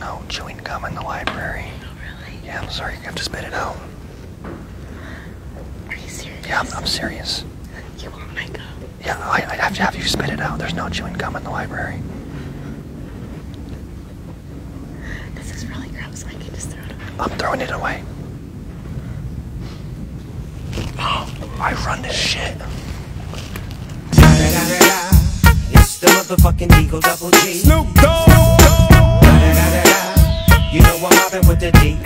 no chewing gum in the library. Oh, really? Yeah, I'm sorry. You have to spit it out. Are you serious? Yeah, I'm, I'm serious. You want my gum? Yeah, I, I have to have you spit it out. There's no chewing gum in the library. This is really gross. I can just throw it away. I'm throwing it away. I run this shit. It's the motherfucking Eagle Double G. Snoop Dogg. With the D.